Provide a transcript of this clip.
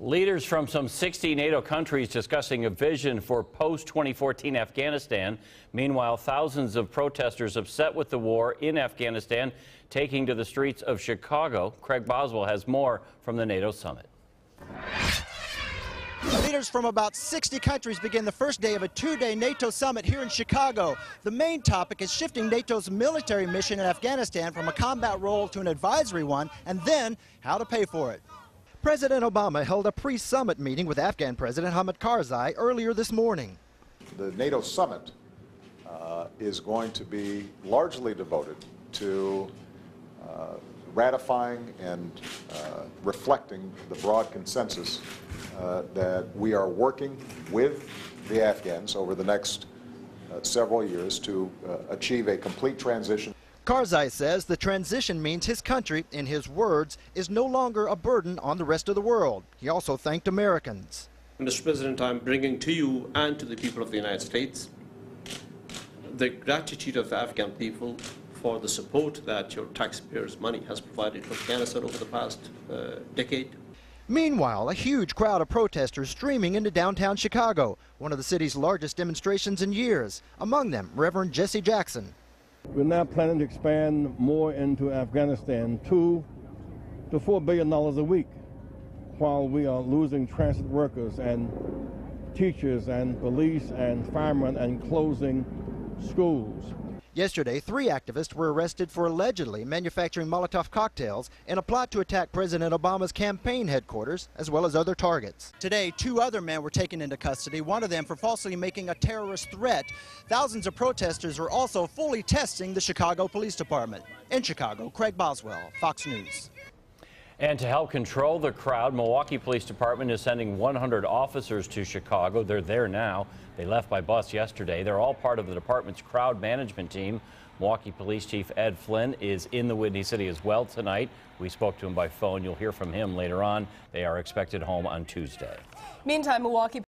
Leaders from some 60 NATO countries discussing a vision for post-2014 Afghanistan. Meanwhile, thousands of protesters upset with the war in Afghanistan taking to the streets of Chicago. Craig Boswell has more from the NATO summit. Leaders from about 60 countries begin the first day of a two-day NATO summit here in Chicago. The main topic is shifting NATO's military mission in Afghanistan from a combat role to an advisory one, and then how to pay for it. President Obama held a pre-summit meeting with Afghan President Hamid Karzai earlier this morning. The NATO summit uh, is going to be largely devoted to uh, ratifying and uh, reflecting the broad consensus uh, that we are working with the Afghans over the next uh, several years to uh, achieve a complete transition. Karzai says the transition means his country, in his words, is no longer a burden on the rest of the world. He also thanked Americans. Mr. President, I'm bringing to you and to the people of the United States the gratitude of the Afghan people for the support that your taxpayers' money has provided to Afghanistan over the past uh, decade. Meanwhile, a huge crowd of protesters streaming into downtown Chicago, one of the city's largest demonstrations in years. Among them, Reverend Jesse Jackson. We're now planning to expand more into Afghanistan, two to four billion dollars a week, while we are losing transit workers and teachers and police and firemen and closing schools. Yesterday, three activists were arrested for allegedly manufacturing Molotov cocktails in a plot to attack President Obama's campaign headquarters, as well as other targets. Today, two other men were taken into custody, one of them for falsely making a terrorist threat. Thousands of protesters are also fully testing the Chicago Police Department. In Chicago, Craig Boswell, Fox News. And to help control the crowd, Milwaukee Police Department is sending 100 officers to Chicago. They're there now. They left by bus yesterday. They're all part of the department's crowd management team. Milwaukee Police Chief Ed Flynn is in the Windy City as well tonight. We spoke to him by phone. You'll hear from him later on. They are expected home on Tuesday. Meantime, Milwaukee